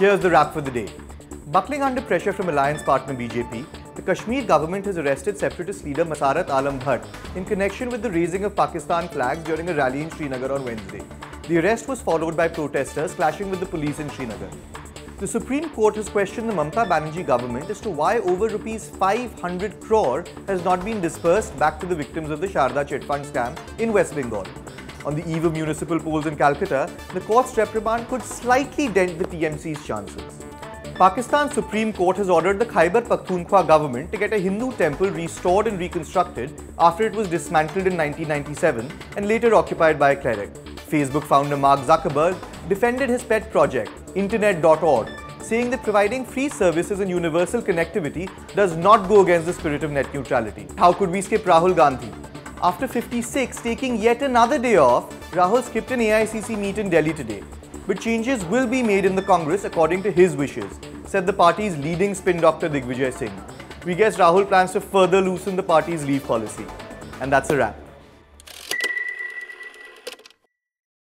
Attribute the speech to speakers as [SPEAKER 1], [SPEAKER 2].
[SPEAKER 1] Here's the wrap for the day. Buckling under pressure from alliance partner BJP, the Kashmir government has arrested separatist leader Masarat Alam Bhatt in connection with the raising of Pakistan flags during a rally in Srinagar on Wednesday. The arrest was followed by protesters clashing with the police in Srinagar. The Supreme Court has questioned the Mamata Banerjee government as to why over rupees 500 crore has not been dispersed back to the victims of the Saradha Chit Fund scam in West Bengal. On the eve of municipal polls in Calcutta, the court's reprimand could slightly dent the TMC's chances. Pakistan's Supreme Court has ordered the Khyber Pakhtunkhwa government to get a Hindu temple restored and reconstructed after it was dismantled in 1997 and later occupied by a cleric. Facebook founder Mark Zuckerberg defended his pet project, Internet.org, saying that providing free services and universal connectivity does not go against the spirit of net neutrality. How could we skip Rahul Gandhi? After 56 taking yet another day off, Rahul skipped an AICC meet in Delhi today. But changes will be made in the Congress according to his wishes, said the party's leading spin doctor Digvijay Singh. We guess Rahul plans to further loosen the party's leave policy. And that's a wrap.